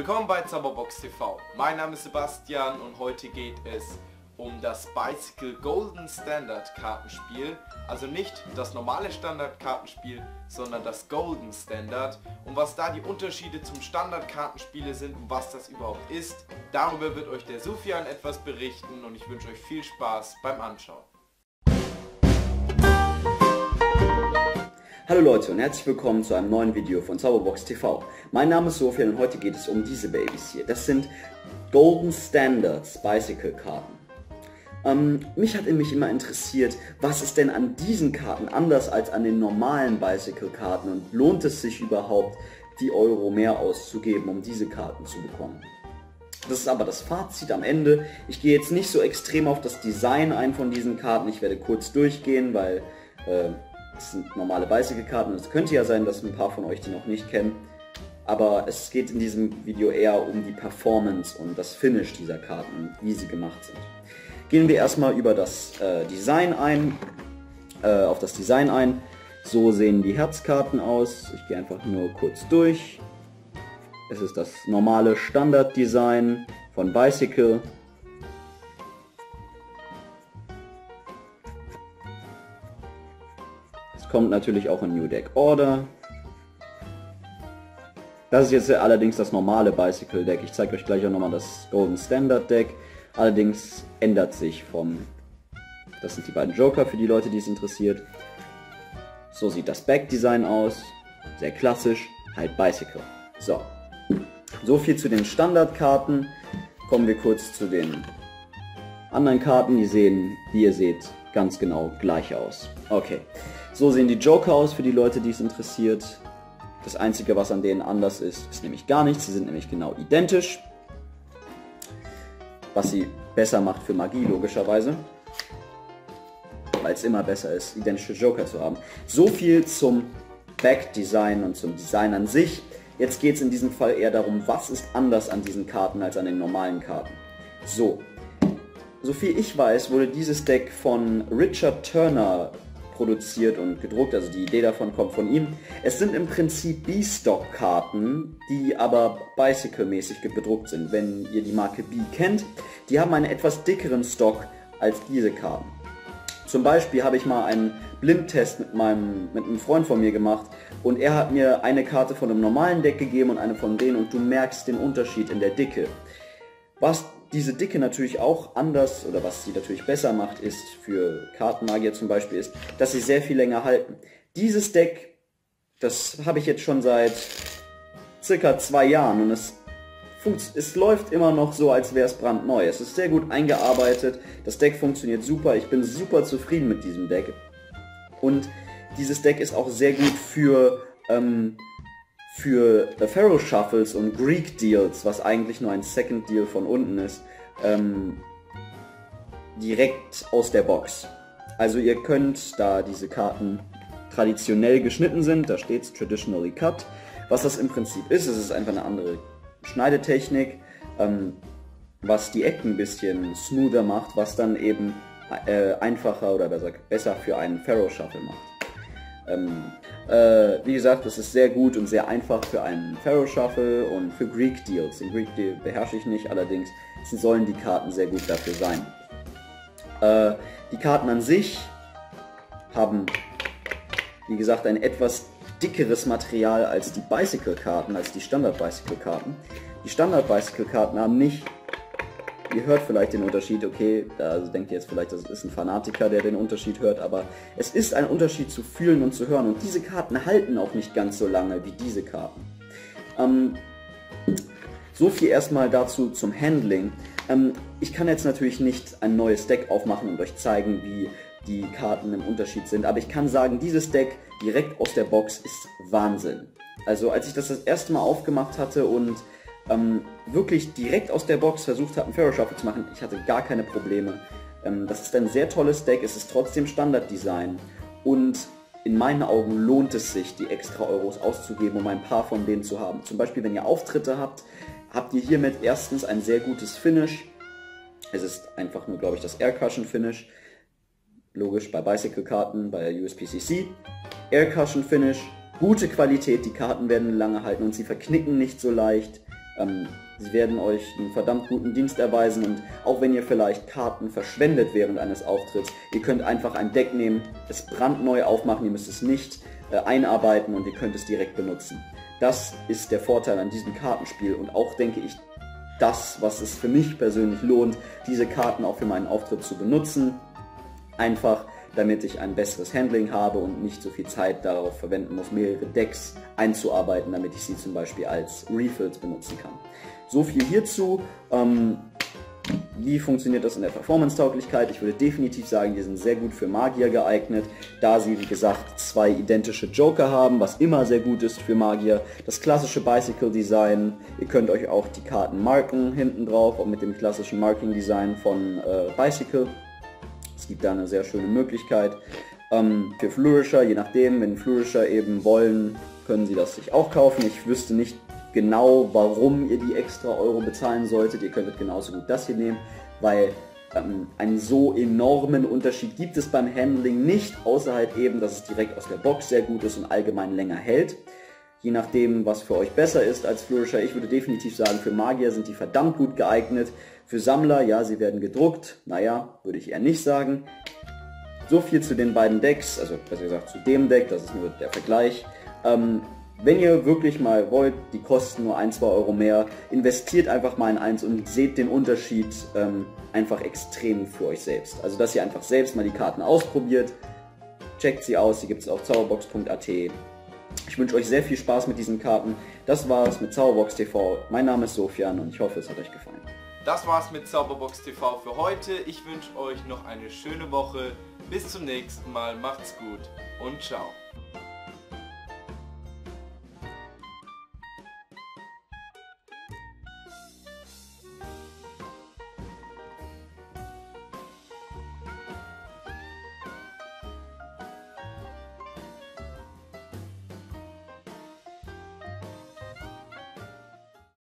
Willkommen bei Zauberbox TV. Mein Name ist Sebastian und heute geht es um das Bicycle Golden Standard Kartenspiel. Also nicht das normale Standard Kartenspiel, sondern das Golden Standard. Und was da die Unterschiede zum Standard Kartenspiele sind und was das überhaupt ist, darüber wird euch der Sufian etwas berichten und ich wünsche euch viel Spaß beim Anschauen. Hallo Leute und herzlich willkommen zu einem neuen Video von Zauberbox TV. Mein Name ist Sofian und heute geht es um diese Babys hier. Das sind Golden Standards Bicycle Karten. Ähm, mich hat mich immer interessiert, was ist denn an diesen Karten anders als an den normalen Bicycle Karten und lohnt es sich überhaupt, die Euro mehr auszugeben, um diese Karten zu bekommen? Das ist aber das Fazit am Ende. Ich gehe jetzt nicht so extrem auf das Design ein von diesen Karten. Ich werde kurz durchgehen, weil äh, das sind normale Bicycle-Karten. Es könnte ja sein, dass ein paar von euch die noch nicht kennen. Aber es geht in diesem Video eher um die Performance und das Finish dieser Karten, wie sie gemacht sind. Gehen wir erstmal über das äh, Design ein, äh, auf das Design ein. So sehen die Herzkarten aus. Ich gehe einfach nur kurz durch. Es ist das normale Standard-Design von Bicycle. Kommt natürlich auch in New Deck Order. Das ist jetzt allerdings das normale Bicycle Deck. Ich zeige euch gleich auch nochmal das Golden Standard Deck. Allerdings ändert sich vom... Das sind die beiden Joker für die Leute, die es interessiert. So sieht das Back-Design aus. Sehr klassisch, halt Bicycle. So. So viel zu den Standardkarten. Kommen wir kurz zu den anderen Karten. Die sehen, wie ihr seht, ganz genau gleich aus. Okay. So sehen die Joker aus für die Leute, die es interessiert. Das Einzige, was an denen anders ist, ist nämlich gar nichts. Sie sind nämlich genau identisch. Was sie besser macht für Magie, logischerweise. Weil es immer besser ist, identische Joker zu haben. So viel zum Backdesign und zum Design an sich. Jetzt geht es in diesem Fall eher darum, was ist anders an diesen Karten als an den normalen Karten. So, so viel ich weiß, wurde dieses Deck von Richard Turner produziert und gedruckt, also die Idee davon kommt von ihm. Es sind im Prinzip B-Stock-Karten, die aber Bicycle-mäßig bedruckt sind, wenn ihr die Marke B kennt. Die haben einen etwas dickeren Stock als diese Karten. Zum Beispiel habe ich mal einen Blindtest mit, meinem, mit einem Freund von mir gemacht und er hat mir eine Karte von einem normalen Deck gegeben und eine von denen und du merkst den Unterschied in der Dicke. Was diese Dicke natürlich auch anders oder was sie natürlich besser macht, ist für Kartenmagier zum Beispiel, ist, dass sie sehr viel länger halten. Dieses Deck, das habe ich jetzt schon seit circa zwei Jahren und es, es läuft immer noch so, als wäre es brandneu. Es ist sehr gut eingearbeitet, das Deck funktioniert super, ich bin super zufrieden mit diesem Deck. Und dieses Deck ist auch sehr gut für ähm, für Pharaoh Shuffles und Greek Deals, was eigentlich nur ein Second Deal von unten ist, ähm, direkt aus der Box. Also ihr könnt, da diese Karten traditionell geschnitten sind, da steht es Traditionally Cut, was das im Prinzip ist, es ist einfach eine andere Schneidetechnik, ähm, was die Ecken ein bisschen smoother macht, was dann eben äh, einfacher oder besser, besser für einen Pharaoh Shuffle macht. Ähm, äh, wie gesagt, das ist sehr gut und sehr einfach für einen Pharaoh Shuffle und für Greek Deals. Den Greek Deal beherrsche ich nicht, allerdings sollen die Karten sehr gut dafür sein. Äh, die Karten an sich haben, wie gesagt, ein etwas dickeres Material als die Bicycle-Karten, als die Standard-Bicycle-Karten. Die Standard-Bicycle-Karten haben nicht ihr hört vielleicht den Unterschied, okay, da denkt ihr jetzt vielleicht, das ist ein Fanatiker, der den Unterschied hört, aber es ist ein Unterschied zu fühlen und zu hören und diese Karten halten auch nicht ganz so lange wie diese Karten. Ähm, so viel erstmal dazu zum Handling. Ähm, ich kann jetzt natürlich nicht ein neues Deck aufmachen und euch zeigen, wie die Karten im Unterschied sind, aber ich kann sagen, dieses Deck direkt aus der Box ist Wahnsinn. Also als ich das das erste Mal aufgemacht hatte und ähm, wirklich direkt aus der Box versucht hat, einen Pharaoh Shuffle zu machen, ich hatte gar keine Probleme. Ähm, das ist ein sehr tolles Deck, es ist trotzdem Standarddesign und in meinen Augen lohnt es sich, die extra Euros auszugeben, um ein paar von denen zu haben. Zum Beispiel, wenn ihr Auftritte habt, habt ihr hiermit erstens ein sehr gutes Finish. Es ist einfach nur, glaube ich, das Air Cushion Finish. Logisch bei Bicycle-Karten, bei USPCC. Air Cushion Finish, gute Qualität, die Karten werden lange halten und sie verknicken nicht so leicht. Ähm, sie werden euch einen verdammt guten Dienst erweisen und auch wenn ihr vielleicht Karten verschwendet während eines Auftritts, ihr könnt einfach ein Deck nehmen, es brandneu aufmachen, ihr müsst es nicht äh, einarbeiten und ihr könnt es direkt benutzen. Das ist der Vorteil an diesem Kartenspiel und auch denke ich das, was es für mich persönlich lohnt, diese Karten auch für meinen Auftritt zu benutzen. Einfach damit ich ein besseres Handling habe und nicht so viel Zeit darauf verwenden muss, mehrere Decks einzuarbeiten, damit ich sie zum Beispiel als Refills benutzen kann. So viel hierzu. Ähm, wie funktioniert das in der Performance-Tauglichkeit? Ich würde definitiv sagen, die sind sehr gut für Magier geeignet, da sie, wie gesagt, zwei identische Joker haben, was immer sehr gut ist für Magier. Das klassische Bicycle-Design, ihr könnt euch auch die Karten marken hinten drauf, auch mit dem klassischen Marking-Design von äh, Bicycle. Gibt da eine sehr schöne Möglichkeit. Ähm, für Flourisher, je nachdem, wenn Flourisher eben wollen, können sie das sich auch kaufen. Ich wüsste nicht genau, warum ihr die extra Euro bezahlen solltet. Ihr könntet genauso gut das hier nehmen, weil ähm, einen so enormen Unterschied gibt es beim Handling nicht, außer halt eben, dass es direkt aus der Box sehr gut ist und allgemein länger hält. Je nachdem, was für euch besser ist als Flourisher. Ich würde definitiv sagen, für Magier sind die verdammt gut geeignet. Für Sammler, ja, sie werden gedruckt. Naja, würde ich eher nicht sagen. So viel zu den beiden Decks, also besser gesagt zu dem Deck, das ist nur der Vergleich. Ähm, wenn ihr wirklich mal wollt, die kosten nur 1, 2 Euro mehr, investiert einfach mal in eins und seht den Unterschied ähm, einfach extrem für euch selbst. Also dass ihr einfach selbst mal die Karten ausprobiert, checkt sie aus, die gibt es auf zauberbox.at. Ich wünsche euch sehr viel Spaß mit diesen Karten. Das war's mit Zauberbox TV. Mein Name ist Sofian und ich hoffe, es hat euch gefallen. Das war's mit Zauberbox TV für heute. Ich wünsche euch noch eine schöne Woche. Bis zum nächsten Mal. Macht's gut und ciao.